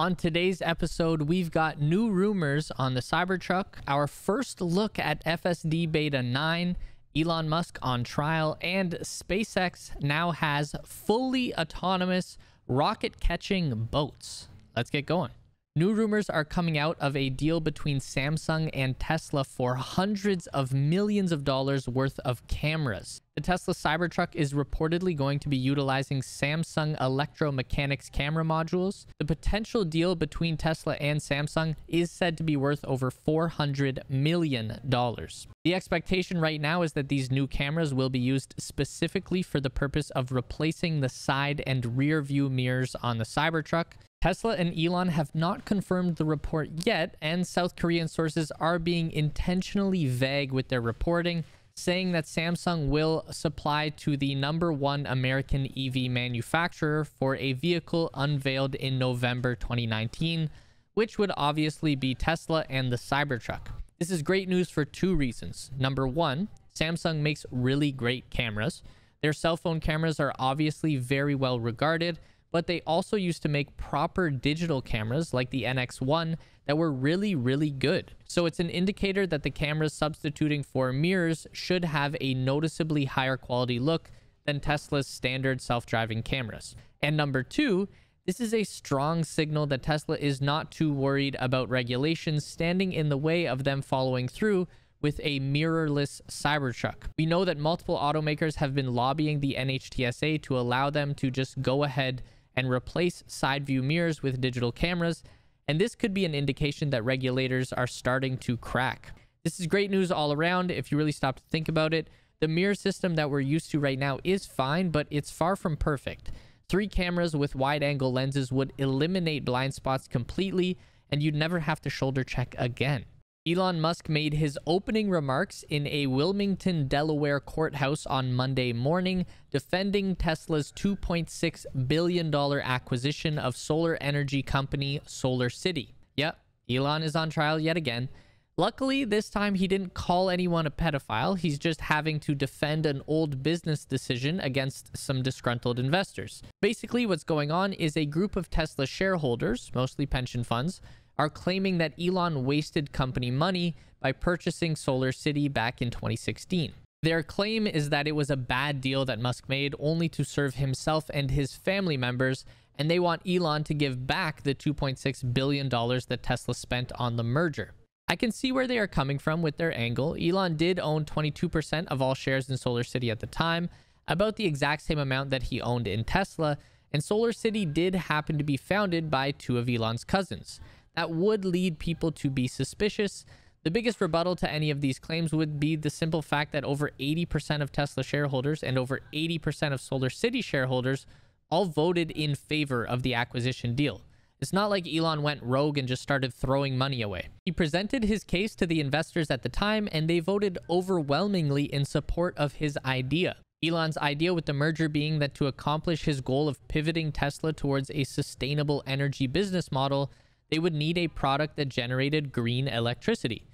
On today's episode, we've got new rumors on the Cybertruck, our first look at FSD Beta 9, Elon Musk on trial, and SpaceX now has fully autonomous rocket catching boats. Let's get going. New rumors are coming out of a deal between Samsung and Tesla for hundreds of millions of dollars worth of cameras. The Tesla Cybertruck is reportedly going to be utilizing Samsung electromechanics camera modules. The potential deal between Tesla and Samsung is said to be worth over $400 million. The expectation right now is that these new cameras will be used specifically for the purpose of replacing the side and rear view mirrors on the Cybertruck. Tesla and Elon have not confirmed the report yet, and South Korean sources are being intentionally vague with their reporting, saying that Samsung will supply to the number one American EV manufacturer for a vehicle unveiled in November 2019, which would obviously be Tesla and the Cybertruck. This is great news for two reasons. Number one, Samsung makes really great cameras. Their cell phone cameras are obviously very well regarded but they also used to make proper digital cameras like the NX1 that were really, really good. So it's an indicator that the cameras substituting for mirrors should have a noticeably higher quality look than Tesla's standard self-driving cameras. And number two, this is a strong signal that Tesla is not too worried about regulations standing in the way of them following through with a mirrorless Cybertruck. We know that multiple automakers have been lobbying the NHTSA to allow them to just go ahead and replace side view mirrors with digital cameras, and this could be an indication that regulators are starting to crack. This is great news all around if you really stop to think about it. The mirror system that we're used to right now is fine, but it's far from perfect. Three cameras with wide angle lenses would eliminate blind spots completely, and you'd never have to shoulder check again. Elon Musk made his opening remarks in a Wilmington, Delaware courthouse on Monday morning, defending Tesla's $2.6 billion acquisition of solar energy company Solar City. Yep, Elon is on trial yet again. Luckily, this time he didn't call anyone a pedophile. He's just having to defend an old business decision against some disgruntled investors. Basically, what's going on is a group of Tesla shareholders, mostly pension funds, are claiming that Elon wasted company money by purchasing Solar City back in 2016. Their claim is that it was a bad deal that Musk made only to serve himself and his family members, and they want Elon to give back the $2.6 billion that Tesla spent on the merger. I can see where they are coming from with their angle. Elon did own 22% of all shares in Solar City at the time, about the exact same amount that he owned in Tesla, and Solar City did happen to be founded by two of Elon's cousins that would lead people to be suspicious. The biggest rebuttal to any of these claims would be the simple fact that over 80% of Tesla shareholders and over 80% of Solar City shareholders all voted in favor of the acquisition deal. It's not like Elon went rogue and just started throwing money away. He presented his case to the investors at the time, and they voted overwhelmingly in support of his idea. Elon's idea with the merger being that to accomplish his goal of pivoting Tesla towards a sustainable energy business model, they would need a product that generated green electricity.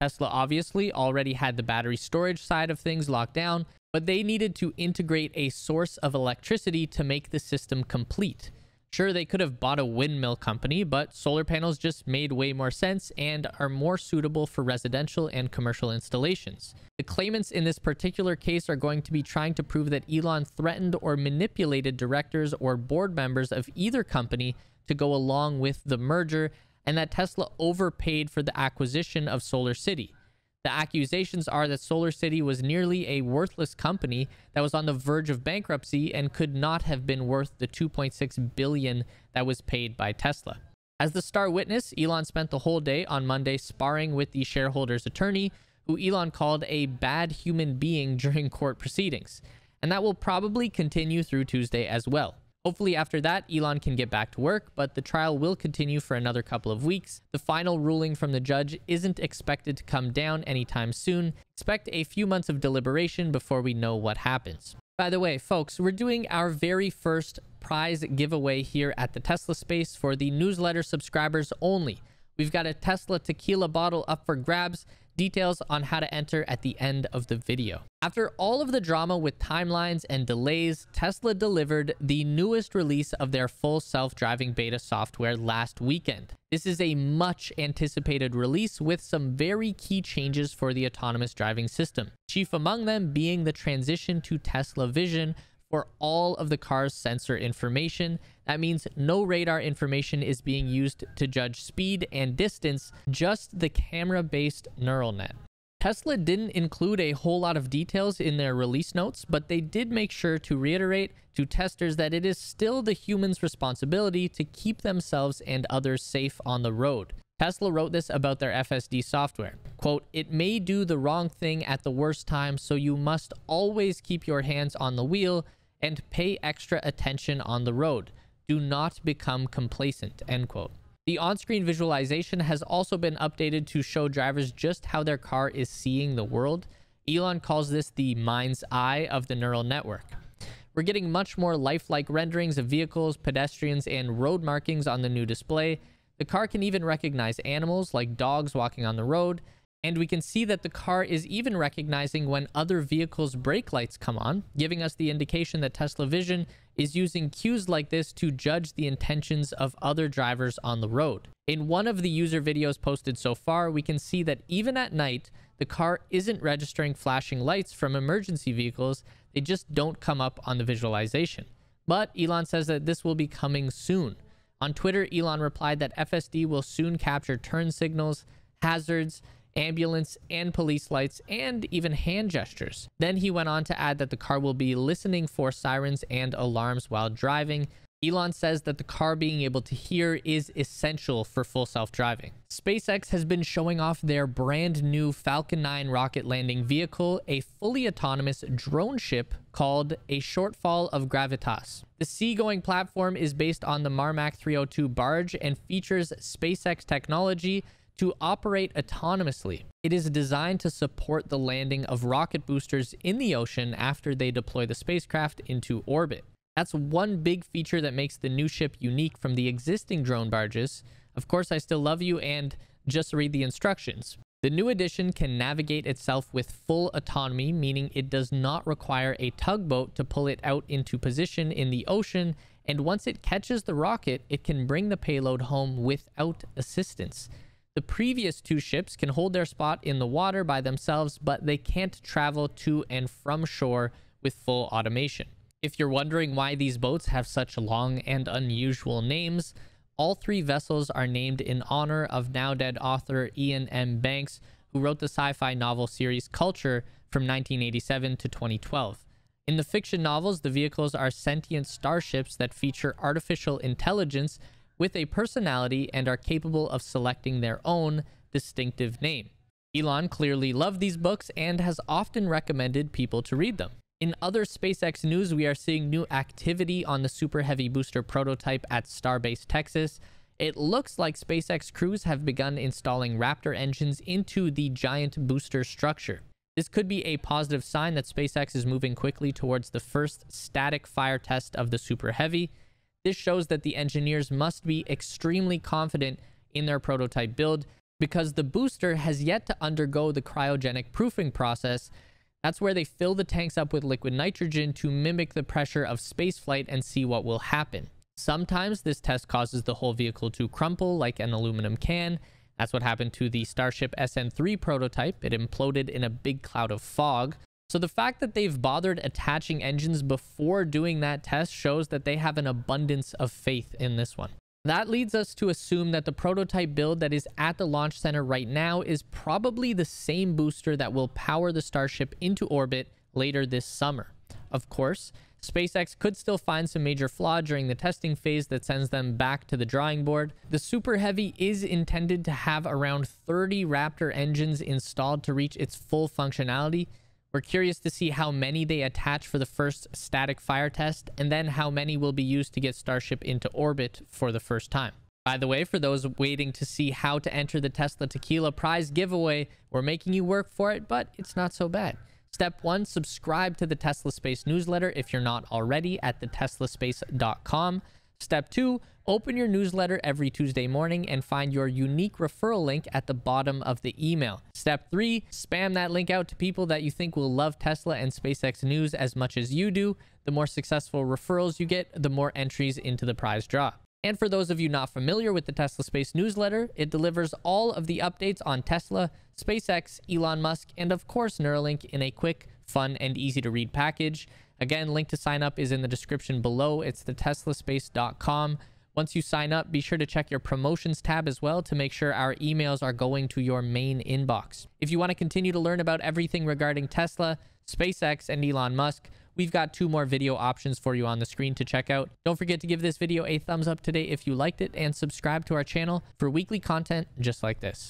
Tesla obviously already had the battery storage side of things locked down, but they needed to integrate a source of electricity to make the system complete. Sure, they could have bought a windmill company, but solar panels just made way more sense and are more suitable for residential and commercial installations. The claimants in this particular case are going to be trying to prove that Elon threatened or manipulated directors or board members of either company to go along with the merger and that Tesla overpaid for the acquisition of Solar City. The accusations are that Solar City was nearly a worthless company that was on the verge of bankruptcy and could not have been worth the 2.6 billion that was paid by Tesla. As the star witness, Elon spent the whole day on Monday sparring with the shareholder's attorney, who Elon called a bad human being during court proceedings. And that will probably continue through Tuesday as well. Hopefully after that, Elon can get back to work, but the trial will continue for another couple of weeks. The final ruling from the judge isn't expected to come down anytime soon. Expect a few months of deliberation before we know what happens. By the way, folks, we're doing our very first prize giveaway here at the Tesla Space for the newsletter subscribers only. We've got a Tesla tequila bottle up for grabs. Details on how to enter at the end of the video. After all of the drama with timelines and delays, Tesla delivered the newest release of their full self-driving beta software last weekend. This is a much anticipated release with some very key changes for the autonomous driving system. Chief among them being the transition to Tesla Vision, for all of the car's sensor information. That means no radar information is being used to judge speed and distance, just the camera-based neural net. Tesla didn't include a whole lot of details in their release notes, but they did make sure to reiterate to testers that it is still the human's responsibility to keep themselves and others safe on the road. Tesla wrote this about their FSD software. Quote, it may do the wrong thing at the worst time, so you must always keep your hands on the wheel and pay extra attention on the road. Do not become complacent, end quote. The on-screen visualization has also been updated to show drivers just how their car is seeing the world. Elon calls this the mind's eye of the neural network. We're getting much more lifelike renderings of vehicles, pedestrians, and road markings on the new display, the car can even recognize animals like dogs walking on the road, and we can see that the car is even recognizing when other vehicles' brake lights come on, giving us the indication that Tesla Vision is using cues like this to judge the intentions of other drivers on the road. In one of the user videos posted so far, we can see that even at night, the car isn't registering flashing lights from emergency vehicles, they just don't come up on the visualization. But Elon says that this will be coming soon. On Twitter, Elon replied that FSD will soon capture turn signals, hazards, ambulance and police lights, and even hand gestures. Then he went on to add that the car will be listening for sirens and alarms while driving, Elon says that the car being able to hear is essential for full self-driving. SpaceX has been showing off their brand new Falcon 9 rocket landing vehicle, a fully autonomous drone ship called a Shortfall of Gravitas. The seagoing platform is based on the Marmac 302 barge and features SpaceX technology to operate autonomously. It is designed to support the landing of rocket boosters in the ocean after they deploy the spacecraft into orbit. That's one big feature that makes the new ship unique from the existing drone barges. Of course, I still love you and just read the instructions. The new edition can navigate itself with full autonomy, meaning it does not require a tugboat to pull it out into position in the ocean, and once it catches the rocket, it can bring the payload home without assistance. The previous two ships can hold their spot in the water by themselves, but they can't travel to and from shore with full automation. If you're wondering why these boats have such long and unusual names, all three vessels are named in honor of now dead author Ian M. Banks, who wrote the sci fi novel series Culture from 1987 to 2012. In the fiction novels, the vehicles are sentient starships that feature artificial intelligence with a personality and are capable of selecting their own distinctive name. Elon clearly loved these books and has often recommended people to read them. In other SpaceX news, we are seeing new activity on the Super Heavy booster prototype at Starbase, Texas. It looks like SpaceX crews have begun installing Raptor engines into the giant booster structure. This could be a positive sign that SpaceX is moving quickly towards the first static fire test of the Super Heavy. This shows that the engineers must be extremely confident in their prototype build because the booster has yet to undergo the cryogenic proofing process, that's where they fill the tanks up with liquid nitrogen to mimic the pressure of spaceflight and see what will happen. Sometimes this test causes the whole vehicle to crumple like an aluminum can. That's what happened to the Starship SN3 prototype. It imploded in a big cloud of fog. So the fact that they've bothered attaching engines before doing that test shows that they have an abundance of faith in this one. That leads us to assume that the prototype build that is at the launch center right now is probably the same booster that will power the Starship into orbit later this summer. Of course, SpaceX could still find some major flaw during the testing phase that sends them back to the drawing board. The Super Heavy is intended to have around 30 Raptor engines installed to reach its full functionality, we're curious to see how many they attach for the first static fire test, and then how many will be used to get Starship into orbit for the first time. By the way, for those waiting to see how to enter the Tesla Tequila prize giveaway, we're making you work for it, but it's not so bad. Step one, subscribe to the Tesla Space newsletter if you're not already at theteslaspace.com. Step two, open your newsletter every Tuesday morning and find your unique referral link at the bottom of the email. Step three, spam that link out to people that you think will love Tesla and SpaceX news as much as you do. The more successful referrals you get, the more entries into the prize draw. And for those of you not familiar with the Tesla Space newsletter, it delivers all of the updates on Tesla, SpaceX, Elon Musk, and of course Neuralink in a quick, fun, and easy to read package. Again, link to sign up is in the description below. It's the teslaspace.com. Once you sign up, be sure to check your promotions tab as well to make sure our emails are going to your main inbox. If you want to continue to learn about everything regarding Tesla, SpaceX, and Elon Musk, we've got two more video options for you on the screen to check out. Don't forget to give this video a thumbs up today if you liked it and subscribe to our channel for weekly content just like this.